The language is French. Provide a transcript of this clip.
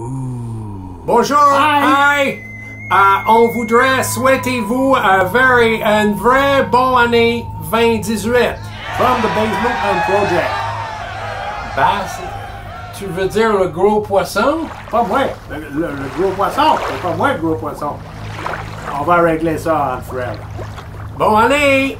Bonjour. Hi. Euh, on voudrait souhaiter vous un very, une vraie bonne année 2018. From the Basement and Project. Bass, tu veux dire le gros poisson? Pas moi. Le, gros poisson. C'est pas moi le gros poisson. On va régler ça entre frères. Bonne année!